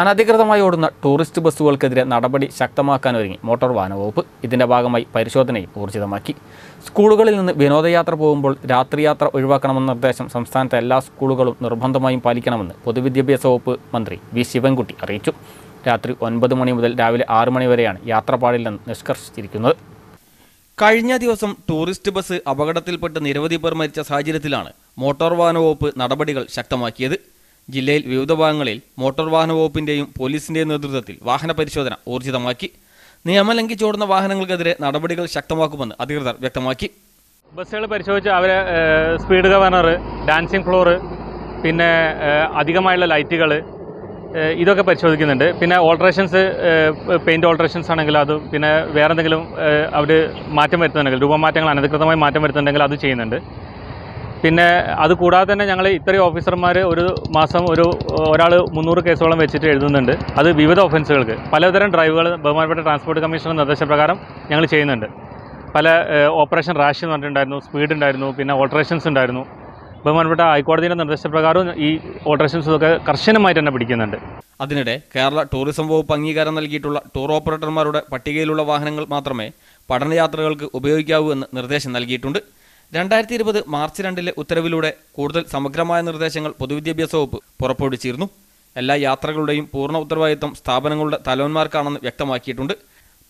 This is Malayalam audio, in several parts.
അനധികൃതമായി ഓടുന്ന ടൂറിസ്റ്റ് ബസ്സുകൾക്കെതിരെ നടപടി ശക്തമാക്കാനൊരുങ്ങി. മോട്ടോർ വാഹന വകുപ്പ് ഇതിന്റെ ഭാഗമായി പരിശോധനയും ഊർജിതമാക്കി. സ്കൂളുകളിൽ നിന്ന് വിനോദയാത്ര പോകുമ്പോൾ രാത്രിയാത്ര ഒഴിവാക്കണമെന്ന നിർദ്ദേശം സംസ്ഥാനത്തെ എല്ലാ സ്കൂളുകളും നിർബന്ധമായും പാലിക്കണമെന്ന് പൊതുവിദ്യാഭ്യാസ വകുപ്പ് മന്ത്രി വി. ശിവൻകുട്ടി അറിയിച്ചു. രാത്രി ഒൻപത് മണി മുതൽ രാവിലെ ആറ് മണി വരെയാണ് യാത്ര പാടില്ലെന്ന് നിഷ്കർഷിച്ചിരിക്കുന്നത്. കഴിഞ്ഞ ദിവസം ടൂറിസ്റ്റ് ബസ് അപകടത്തിൽപ്പെട്ട് നിരവധി പേർ മരിച്ച സാഹചര്യത്തിലാണ് മോട്ടോർ വാഹന വകുപ്പ് നടപടികൾ ശക്തമാക്കിയത്. ജില്ലയിൽ വിവിധ ഭാഗങ്ങളിൽ മോട്ടോർ വാഹന വകുപ്പിന്റെയും പോലീസിന്റെയും നേതൃത്വത്തിൽ വാഹന പരിശോധന ഊർജിതമാക്കി. നിയമം ലംഘിച്ചോടുന്ന വാഹനങ്ങൾക്കെതിരെ നടപടികൾ ശക്തമാക്കുമെന്ന് അധികൃതർ വ്യക്തമാക്കി. ബസ്സുകൾ പരിശോധിച്ച് അവരെ സ്പീഡ് ഗവർണർ ഡാൻസിങ് ഫ്ലോർ പിന്നെ അധികമായുള്ള ലൈറ്റുകൾ ഇതൊക്കെ പരിശോധിക്കുന്നുണ്ട്. പിന്നെ ഓൾട്രേഷൻസ് പെയിന്റ് ഓൾട്രേഷൻസ് ആണെങ്കിൽ അത് പിന്നെ വേറെ എന്തെങ്കിലും അവർ മാറ്റം വരുത്തുന്നുണ്ടെങ്കിൽ രൂപമാറ്റങ്ങൾ അനധികൃതമായി മാറ്റം വരുത്തുന്നുണ്ടെങ്കിൽ അത് ചെയ്യുന്നുണ്ട്. പിന്നെ അത് കൂടാതെ തന്നെ ഞങ്ങൾ ഇത്രയും ഓഫീസർമാർ ഒരു മാസം ഒരു ഒരാൾ മുന്നൂറ് കേസോളം വെച്ചിട്ട് എഴുതുന്നുണ്ട്. അത് വിവിധ ഒഫൻസുകൾക്ക് പലതരം ഡ്രൈവുകൾ ബഹുമാനപ്പെട്ട ട്രാൻസ്പോർട്ട് കമ്മീഷണർ നിർദ്ദേശപ്രകാരം ഞങ്ങൾ ചെയ്യുന്നുണ്ട്. പല ഓപ്പറേഷൻ റാഷ് എന്ന് പറഞ്ഞിട്ടുണ്ടായിരുന്നു സ്പീഡ് ഉണ്ടായിരുന്നു പിന്നെ ഓൾട്രേഷൻസ് ഉണ്ടായിരുന്നു. ബഹുമാനപ്പെട്ട ഹൈക്കോടതിയുടെ നിർദ്ദേശപ്രകാരം ഈ ഓൾട്രേഷൻസ് ഒക്കെ കർശനമായിട്ട് തന്നെ പിടിക്കുന്നുണ്ട്. അതിനിടെ കേരള ടൂറിസം വകുപ്പ് അംഗീകാരം നൽകിയിട്ടുള്ള ടൂർ ഓപ്പറേറ്റർമാരുടെ പട്ടികയിലുള്ള വാഹനങ്ങൾ മാത്രമേ പഠനയാത്രകൾക്ക് ഉപയോഗിക്കാവൂ എന്ന് നിർദ്ദേശം നൽകിയിട്ടുണ്ട്. രണ്ടായിരത്തി ഇരുപത് മാർച്ച് രണ്ടിലെ ഉത്തരവിലൂടെ കൂടുതൽ സമഗ്രമായ നിർദ്ദേശങ്ങൾ പൊതുവിദ്യാഭ്യാസ വകുപ്പ് പുറപ്പെടുവിച്ചിരുന്നു. എല്ലാ യാത്രകളുടെയും പൂർണ ഉത്തരവാദിത്തം സ്ഥാപനങ്ങളുടെ തലവന്മാർക്കാണെന്ന് വ്യക്തമാക്കിയിട്ടുണ്ട്.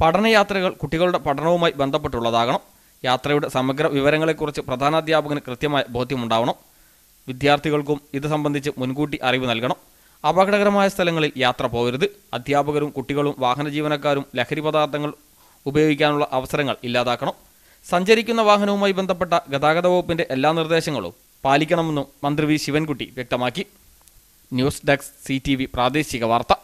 പഠനയാത്രകൾ കുട്ടികളുടെ പഠനവുമായി ബന്ധപ്പെട്ടുള്ളതാകണം. യാത്രയുടെ സമഗ്ര വിവരങ്ങളെക്കുറിച്ച് പ്രധാനാധ്യാപകന് കൃത്യമായ ബോധ്യമുണ്ടാവണം. വിദ്യാർത്ഥികൾക്കും ഇത് സംബന്ധിച്ച് മുൻകൂട്ടി അറിവ് നൽകണം. അപകടകരമായ സ്ഥലങ്ങളിൽ യാത്ര പോകരുത്. അധ്യാപകരും കുട്ടികളും വാഹന ജീവനക്കാരും ലഹരി പദാർത്ഥങ്ങൾ ഉപയോഗിക്കാനുള്ള അവസരങ്ങൾ ഇല്ലാതാക്കണം. സഞ്ചരിക്കുന്ന വാഹനവുമായി ബന്ധപ്പെട്ട ഗതാഗത വകുപ്പിന്റെ എല്ലാ നിർദ്ദേശങ്ങളും പാലിക്കണമെന്നും മന്ത്രി വി ശിവൻകുട്ടി വ്യക്തമാക്കി. ന്യൂസ് ഡെസ്ക് സി പ്രാദേശിക വാർത്ത.